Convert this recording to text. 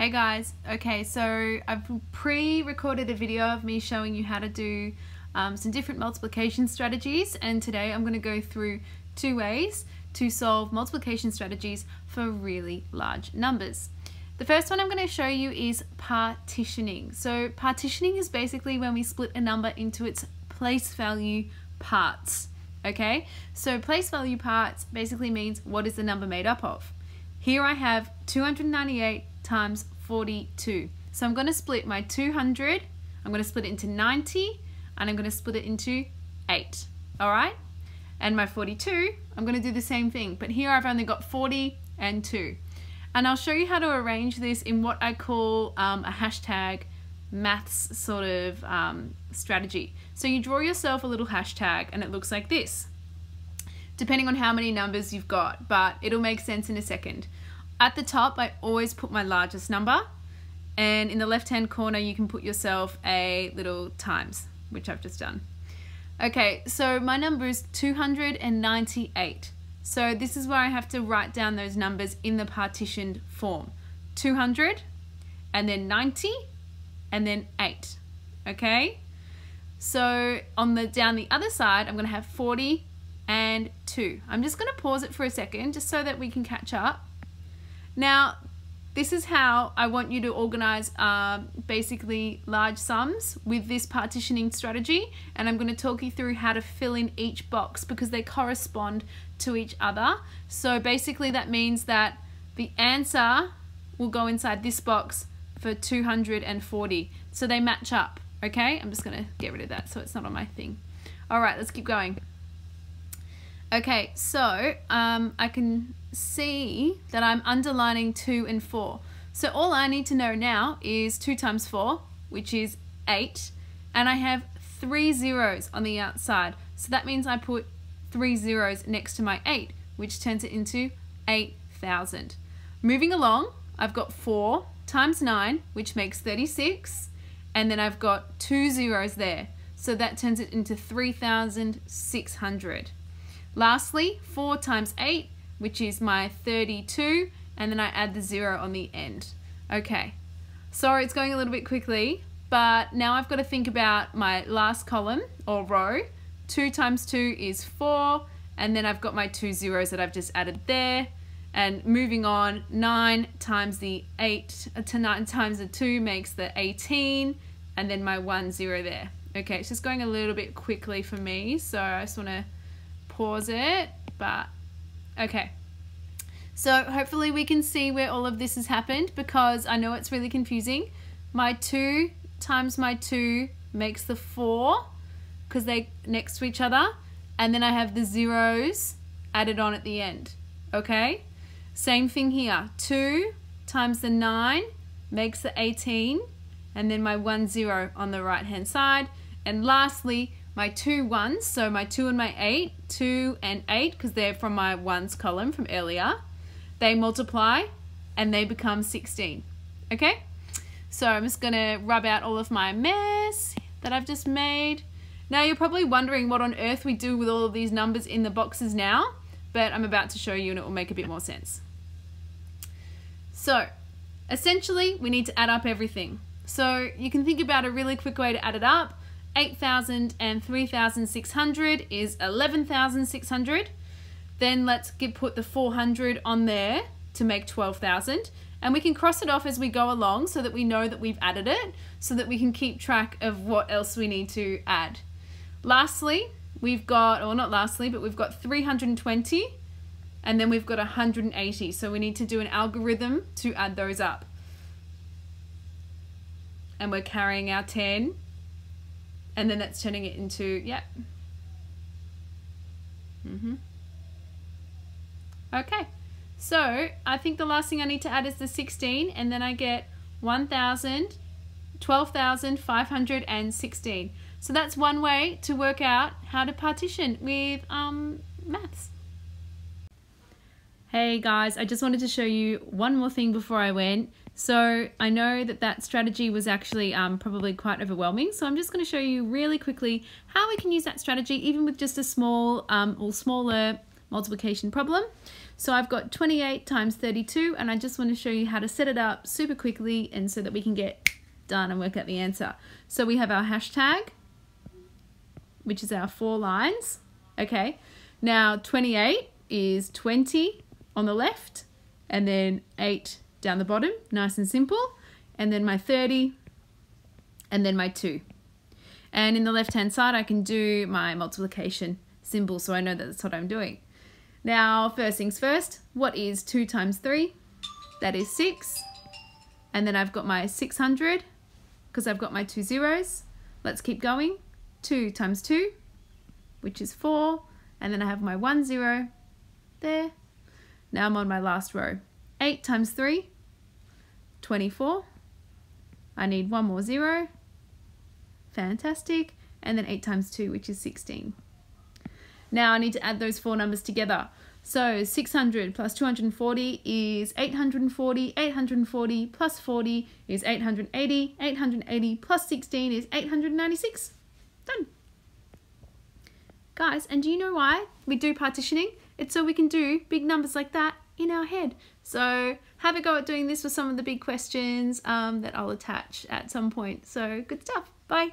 Hey guys, okay, so I've pre-recorded a video of me showing you how to do um, some different multiplication strategies and today I'm going to go through two ways to solve multiplication strategies for really large numbers. The first one I'm going to show you is partitioning. So partitioning is basically when we split a number into its place value parts. Okay, so place value parts basically means what is the number made up of. Here I have 298 times 42. So I'm going to split my 200, I'm going to split it into 90, and I'm going to split it into 8. Alright? And my 42, I'm going to do the same thing, but here I've only got 40 and 2. And I'll show you how to arrange this in what I call um, a hashtag maths sort of um, strategy. So you draw yourself a little hashtag and it looks like this, depending on how many numbers you've got, but it'll make sense in a second. At the top, I always put my largest number. And in the left-hand corner, you can put yourself a little times, which I've just done. Okay, so my number is 298. So this is where I have to write down those numbers in the partitioned form. 200, and then 90, and then 8. Okay? So on the down the other side, I'm going to have 40 and 2. I'm just going to pause it for a second just so that we can catch up. Now, this is how I want you to organize uh, basically large sums with this partitioning strategy and I'm going to talk you through how to fill in each box because they correspond to each other. So basically that means that the answer will go inside this box for 240. So they match up, okay? I'm just going to get rid of that so it's not on my thing. All right, let's keep going. Okay, so um, I can see that I'm underlining 2 and 4. So all I need to know now is 2 times 4, which is 8, and I have three zeros on the outside. So that means I put three zeros next to my 8, which turns it into 8,000. Moving along, I've got 4 times 9, which makes 36, and then I've got two zeros there. So that turns it into 3,600. Lastly, 4 times 8, which is my 32, and then I add the 0 on the end. Okay, sorry it's going a little bit quickly, but now I've got to think about my last column, or row. 2 times 2 is 4, and then I've got my two zeros that I've just added there. And moving on, 9 times the 8, uh, to 9 times the 2 makes the 18, and then my 1 0 there. Okay, it's just going a little bit quickly for me, so I just want to pause it, but okay. So hopefully we can see where all of this has happened because I know it's really confusing. My 2 times my 2 makes the 4 because they're next to each other. And then I have the zeros added on at the end. Okay? Same thing here. 2 times the 9 makes the 18. And then my 1 0 on the right hand side. And lastly, my two ones, so my two and my eight, two and eight, because they're from my ones column from earlier, they multiply and they become 16. Okay? So I'm just going to rub out all of my mess that I've just made. Now you're probably wondering what on earth we do with all of these numbers in the boxes now, but I'm about to show you and it will make a bit more sense. So, essentially we need to add up everything. So you can think about a really quick way to add it up 8,000 and 3,600 is 11,600. Then let's get, put the 400 on there to make 12,000. And we can cross it off as we go along so that we know that we've added it, so that we can keep track of what else we need to add. Lastly, we've got, or not lastly, but we've got 320 and then we've got 180. So we need to do an algorithm to add those up. And we're carrying our 10 and then that's turning it into, yep. Mm-hmm. Okay, so I think the last thing I need to add is the 16, and then I get 1,000, 12,516. So that's one way to work out how to partition with um, maths. Hey guys, I just wanted to show you one more thing before I went. So I know that that strategy was actually um, probably quite overwhelming. So I'm just going to show you really quickly how we can use that strategy even with just a small um, or smaller multiplication problem. So I've got 28 times 32 and I just want to show you how to set it up super quickly and so that we can get done and work out the answer. So we have our hashtag, which is our four lines. Okay, now 28 is 20 on the left and then 8 down the bottom, nice and simple. And then my 30 and then my 2. And in the left hand side I can do my multiplication symbol so I know that that's what I'm doing. Now first things first, what is 2 times 3? That is 6. And then I've got my 600 because I've got my two zeros. Let's keep going. 2 times 2, which is 4. And then I have my 1 zero there. Now I'm on my last row. 8 times 3, 24. I need one more zero. Fantastic. And then 8 times 2, which is 16. Now I need to add those four numbers together. So 600 plus 240 is 840, 840 plus 40 is 880, 880 plus 16 is 896. Done. Guys, and do you know why we do partitioning? It's so we can do big numbers like that in our head. So have a go at doing this for some of the big questions um, that I'll attach at some point. So good stuff. Bye.